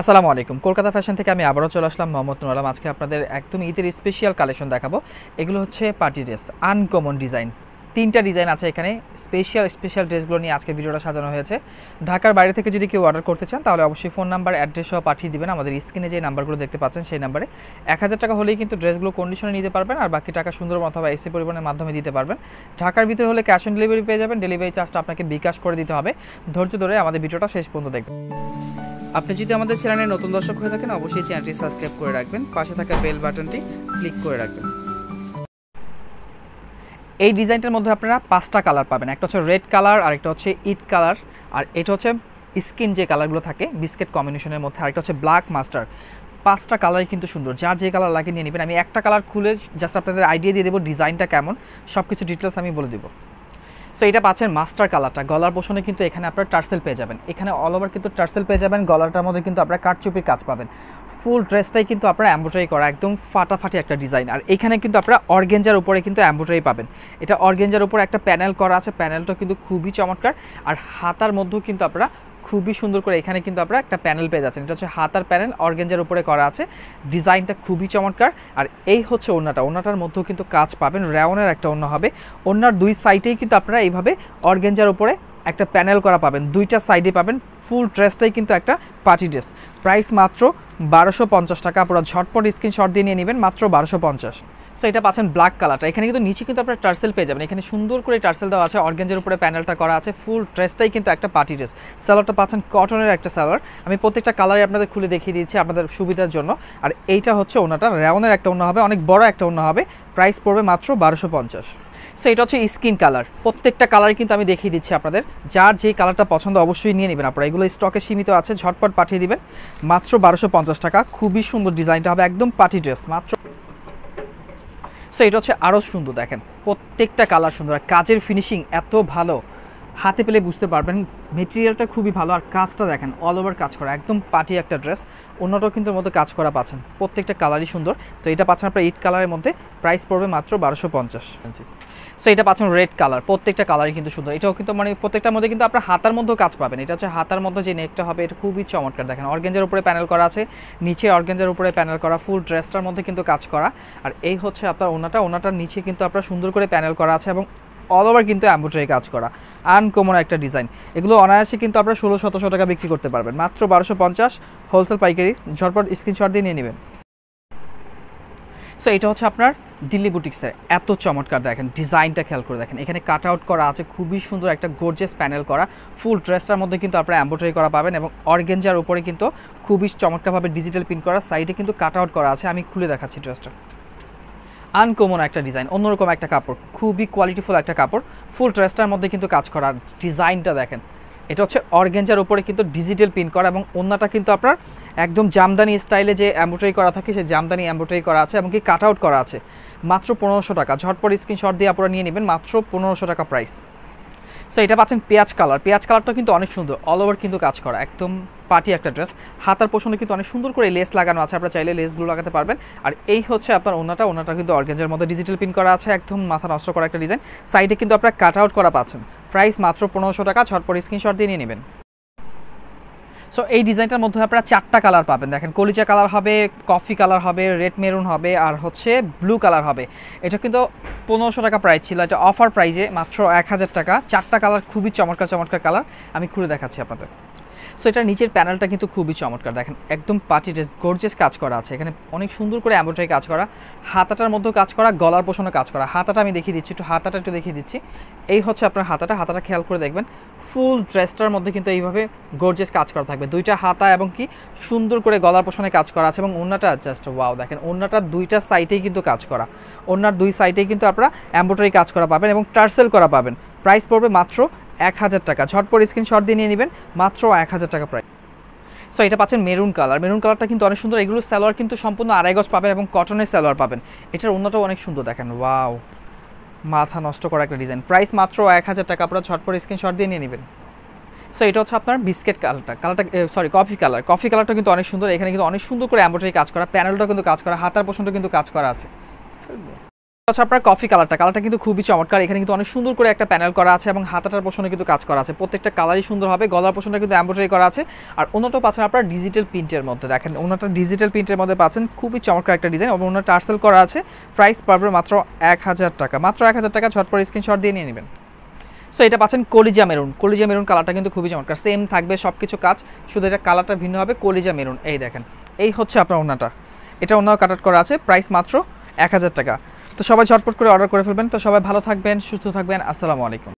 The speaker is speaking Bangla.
আসসালামু আলাইকুম। কলকাতা ফ্যাশন থেকে আমি আবারও চলে আসলাম মোহাম্মদ নুর আজকে আপনাদের একদম ঈদের স্পেশাল কালেকশন দেখাবো। এগুলো হচ্ছে পার্টি ড্রেস আনকমন ডিজাইন তিনটা ডিজাইন আছে এখানে। স্পেশাল স্পেশাল ড্রেসগুলো নিয়ে আজকে ভিডিওটা সাজানো হয়েছে। ঢাকার বাইরে থেকে যদি কেউ অর্ডার করতে চান, তাহলে অবশ্যই ফোন নাম্বার, অ্যাড্রেস সহ পাঠিয়ে দিবেন। আমাদের স্ক্রিনে যে নাম্বারগুলো দেখতে পাচ্ছেন, সেই নাম্বারে। এক হাজার টাকা হলেই কিন্তু ড্রেসগুলো কন্ডিশনে নিতে পারবেন, আর বাকি টাকা সুন্দরবন অথবা এসি পরিবহনের মাধ্যমে দিতে পারবেন। ঢাকার ভিতরে হলে ক্যাশ অন ডেলিভারি পেয়ে যাবেন। ডেলিভারি চার্জটা আপনাকে বিকাশ করে দিতে হবে। ধৈর্য ধরে আমাদের ভিডিওটা শেষ পর্যন্ত দেখবেন। আপনি যদি আমাদের চ্যানেলে নতুন দর্শক হয়ে থাকেন, অবশ্যই চ্যানেলটি সাবস্ক্রাইব করে রাখবেন। পাশে থাকা বেল বাটনটি ক্লিক করে রাখবেন। এই ডিজাইনটার মধ্যে আপনারা পাঁচটা কালার পাবেন। একটা হচ্ছে রেড কালার, আরেকটা হচ্ছে ইট কালার, আর এটা হচ্ছে স্কিন যে কালারগুলো থাকে, বিস্কেট কম্বিনেশনের মধ্যে, আরেকটা হচ্ছে ব্ল্যাক মাস্টার। পাঁচটা কালারই কিন্তু সুন্দর। যার যে কালার লাগে নিয়ে নেবেন। আমি একটা কালার খুলে জাস্ট আপনাদের আইডিয়া দিয়ে দেবো ডিজাইনটা কেমন সব কিছু ডিটেলস আমি বলে দেবো। সো এটা পাচ্ছেন মাস্টার কালারটা গলার পোষণে কিন্তু এখানে আপনার টার্সেল পেয়ে যাবেন। এখানে অল ওভার কিন্তু টার্সেল পেয়ে যাবেন। গলাটার মধ্যে কিন্তু আপনারা কাঠচুপির কাজ পাবেন। ফুল ড্রেসটাই কিন্তু আপনারা এম্ব্রয়ডারি করা একদম ফাটাফাটি একটা ডিজাইন আর এখানে কিন্তু আপনারা অর্গেঞ্জার উপরে কিন্তু এম্ব্রয়ডারি পাবেন। এটা অর্গেঞ্জার উপরে একটা প্যানেল করা আছে প্যানেলটা কিন্তু খুবই চমৎকার। আর হাতার মধ্যেও কিন্তু আপনারা খুবই সুন্দর করে এখানে কিন্তু আপনারা একটা প্যানেল পেয়ে যাচ্ছেন। এটা হচ্ছে হাতার প্যানেল অর্গেঞ্জার উপরে করা আছে। ডিজাইনটা খুবই চমৎকার। আর এই হচ্ছে ওনাটা ওনাটার মধ্যেও কিন্তু কাজ পাবেন। র্যাওনের একটা অন্য হবে। ওনার দুই সাইডেই কিন্তু আপনারা এইভাবে অর্গেঞ্জার উপরে একটা প্যানেল করা পাবেন। দুইটা সাইডে পাবেন। ফুল ড্রেসটাই কিন্তু একটা পার্টি ড্রেস প্রাইস মাত্র বারোশো পঞ্চাশ টাকা। আপনারা ঝটপট স্ক্রিনশট দিয়ে নিয়ে নেবেন, মাত্র বারোশো পঞ্চাশ। সো এটা পাচ্ছেন ব্ল্যাক কালারটা এখানে কিন্তু নিচে কিন্তু আপনার টার্সেল পেয়ে যাবেন। এখানে সুন্দর করে টার্সেল দেওয়া আছে। অর্গেঞ্জের উপরে প্যানেলটা করা আছে। ফুল ড্রেসটাই কিন্তু একটা পার্টি ড্রেস স্যালোয়ারটা পাচ্ছেন কটনের একটা স্যালোয়ার আমি প্রত্যেকটা কালারই আপনাদের খুলে দেখিয়ে দিচ্ছি আপনাদের সুবিধার জন্য। আর এইটা হচ্ছে ওনাটা। রেওনের একটা অন্য হবে। অনেক বড় একটা অন্য হবে। প্রাইস পড়বে মাত্র বারোশো পঞ্চাশ। সো এটা হচ্ছে স্কিন কালার প্রত্যেকটা কালার কিন্তু আমি দেখিয়ে দিচ্ছি আপনাদের। যার যে কালারটা পছন্দ অবশ্যই নিয়ে নেবেন আপনারা। এগুলো স্টকে সীমিত আছে, ঝটপট পাঠিয়ে দিবেন। মাত্র বারোশো টাকা। খুবই সুন্দর ডিজাইনটা হবে, একদম পার্টি ড্রেস মাত্র। সো এটা হচ্ছে আরও সুন্দর, দেখেন। প্রত্যেকটা কালার সুন্দর। কাজের ফিনিশিং এত ভালো। হাতে পেলে বুঝতে পারবেন মেটেরিয়ালটা খুবই ভালো আর কাজটা দেখেন অল ওভার কাজ করা, একদম পার্টি একটা ড্রেস অন্যটাও কিন্তু মতো কাজ করা পাচ্ছেন, প্রত্যেকটা কালারই সুন্দর। তো এটা পাচ্ছেন আপনার ইট কালারের মধ্যে প্রাইস পড়বে মাত্র বারোশো পঞ্চাশ। সো এটা পাচ্ছেন রেড কালার প্রত্যেকটা কালারই কিন্তু সুন্দর। এটাও কিন্তু মানে প্রত্যেকটার মধ্যে কিন্তু আপনার হাতার মধ্যেও কাজ পাবেন। এটা হচ্ছে হাতার মধ্যে যে নেকটা হবে, এটা খুবই চমৎকার। দেখেন অর্গেঞ্জের উপরে প্যানেল করা আছে, নিচে অর্গেঞ্জের উপরে প্যানেল করা ফুল ড্রেসটার মধ্যে কিন্তু কাজ করা। আর এই হচ্ছে আপনার ওনাটা, ওনাটার নিচে কিন্তু আপনার সুন্দর করে প্যানেল করা আছে এবং অল ওভার কিন্তু অ্যাম্বোটারি কাজ করা। আনকমন একটা ডিজাইন এগুলো অনায়াসে কিন্তু আপনার ষোলো, সতেরোশো টাকা বিক্রি করতে পারবেন। মাত্র বারোশো পঞ্চাশ হোলসেল পাইকারি। ঝটপট স্ক্রিনশট দিয়ে নিয়ে নেবেন। সো এটা হচ্ছে আপনার দিল্লি বুটিক্সের এত চমৎকার দেখেন ডিজাইনটা খেয়াল করে দেখেন। এখানে কাট আউট করা আছে, খুবই সুন্দর একটা গর্জেস প্যানেল করা। ফুল ড্রেসটার মধ্যে কিন্তু আপনারা এম্বোটারি করা পাবেন এবং অর্গেঞ্জার উপরে কিন্তু খুবই চমৎকারভাবে ডিজিটাল প্রিন্ট করা। সাইডে কিন্তু কাট আউট করা আছে। আমি খুলে দেখাচ্ছি ড্রেসটা আনকমন একটা ডিজাইন, অন্যরকম একটা কাপড়, খুবই কোয়ালিটিফুল একটা কাপড় ফুল ড্রেসটার মধ্যে কিন্তু কাজ করা। ডিজাইনটা দেখেন, এটা হচ্ছে অর্গেঞ্জার উপরে কিন্তু ডিজিটাল প্রিন্ট করা এবং অন্যটা কিন্তু আপনার একদম জামদানি স্টাইলে যে অ্যাম্বোটারি করা থাকে, সেই জামদানি অ্যাম্বোটারি করা আছে এবং কি কাট আউট করা আছে। মাত্র পনেরোশো টাকা, ঝটপট স্ক্রিনশট দিয়ে আপনারা নিয়ে নেবেন, মাত্র পনেরোশো টাকা প্রাইস সো এটা পাচ্ছেন পেঁয়াজ কালার পেঁয়াজ কালারটা কিন্তু অনেক সুন্দর অল ওভার কিন্তু কাজ করা, একদম পার্টি একটা ড্রেস হাতার পোষণে কিন্তু অনেক সুন্দর করে লেস লাগানো আছে, আপনারা চাইলে লেসগুলো লাগাতে পারবেন। আর এই হচ্ছে আপনার ওনাটা ওনাটা কিন্তু অর্গেঞ্জের মধ্যে ডিজিটাল প্রিন্ট করা আছে, একদম মাথা নষ্ট করা একটা ডিজাইন সাইডে কিন্তু আপনারা কাট আউট করা পাচ্ছেন। প্রাইস মাত্র পনেরোশো টাকা, ঝটপট স্ক্রিনশট দিয়ে নিয়ে নেবেন। সো এই ডিজাইনটার মধ্যে আপনারা চারটা কালার পাবেন। দেখেন কলিচা কালার হবে, কফি কালার হবে, রেড মেরুন হবে, আর হচ্ছে ব্লু কালার হবে। এটা কিন্তু পনেরোশো টাকা প্রাইস ছিল। এটা অফার প্রাইজে মাত্র এক হাজার টাকা। চারটা কালার খুবই চমৎকার চমৎকার কালার। আমি খুলে দেখাচ্ছি আপনাদের। সো এটার নিচের প্যানেলটা কিন্তু খুবই চমৎকার। দেখেন, একদম পার্টি ড্রেস গর্জেস কাজ করা আছে। এখানে অনেক সুন্দর করে এম্ব্রয়ডারি কাজ করা, হাতাটার মধ্যেও কাজ করা, গলার পোষণে কাজ করা। হাতাটা আমি দেখিয়ে দিচ্ছি, একটু হাতাটা একটু দেখিয়ে দিচ্ছি। এই হচ্ছে আপনার হাতাটা হাতাটা খেয়াল করে দেখবেন, ফুল ড্রেসটার মধ্যে কিন্তু এইভাবে গর্জেস কাজ করা থাকবে। দুইটা হাতা এবং কি সুন্দর করে গলার পোষণে কাজ করা আছে এবং অন্যটা জাস্ট ওয়াও দেখেন অন্যটা দুইটা সাইডেই কিন্তু কাজ করা। অন্যার দুই সাইডেই কিন্তু আপনারা এম্ব্রয়ডারি কাজ করা পাবেন এবং টার্সেল করা পাবেন। প্রাইস পড়বে মাত্র এক হাজার টাকা। ঝটপট স্ক্রিনশট দিয়ে নিয়ে নেবেন, মাত্র এক হাজার টাকা প্রাইস সো এটা পাচ্ছেন মেরুন কালার মেরুন কালারটা কিন্তু অনেক সুন্দর। এগুলো স্যালোয়ার কিন্তু সম্পূর্ণ আড়াই গজ পাবেন এবং কটনের স্যালোয়ার পাবেন। এটার অন্যটাও অনেক সুন্দর দেখেন। ওয়াও মাথা নষ্ট করা একটা ডিজাইন প্রাইস মাত্র এক হাজার টাকা। আপনারা ঝটপট স্ক্রিনশট দিয়ে নিয়ে নেবেন। সো এটা হচ্ছে আপনার বিস্কেট কালারটা কালারটা সরি কফি কালার কফি কালারটা কিন্তু অনেক সুন্দর। এখানে কিন্তু অনেক সুন্দর করে এম্ব্রয়ডারি কাজ করা। প্যানেলটা কিন্তু কাজ করা। হাতার পোষণটা কিন্তু কাজ করা আছে। আচ্ছা আপনার কফি কালারটা কালারটা কিন্তু খুবই চমৎকার। এখানে কিন্তু অনেক সুন্দর করে একটা প্যানেল করা আছে এবং হাতাটার পোষণে কিন্তু কাজ করা আছে। প্রত্যেকটা কালারই সুন্দর হবে। গলার পোষণটা কিন্তু এমব্রয়ডারি করা আছে। আর অন্যটা পাচ্ছেন আপনার ডিজিটাল প্রিন্টের মধ্যে। দেখেন অন্যটা ডিজিটাল প্রিন্টের মধ্যে পাচ্ছেন। খুবই চমৎকার একটা ডিজাইন এবং ওনার টার্সেল করা আছে। প্রাইস পাবে মাত্র এক হাজার টাকা। মাত্র এক হাজার টাকা, ঝটপট স্ক্রিনশট দিয়ে নিয়ে নেবেন। সো এটা পাচ্ছেন কলিজা মেরুন। কলিজা মেরুন কালারটা কিন্তু খুবই চমৎকার। সেম থাকবে সব কিছু কাজ। শুধু এটা কালারটা ভিন্ন হবে, কলিজা মেরুন। এই দেখেন। এই হচ্ছে আপনার ওনাটা। এটা অন্য কাটার করা আছে। প্রাইস মাত্র এক হাজার টাকা। তো সবাই ঝটপট করে অর্ডার করে ফেলবেন। তো সবাই ভালো থাকবেন, সুস্থ থাকবেন। আসসালামু আলাইকুম।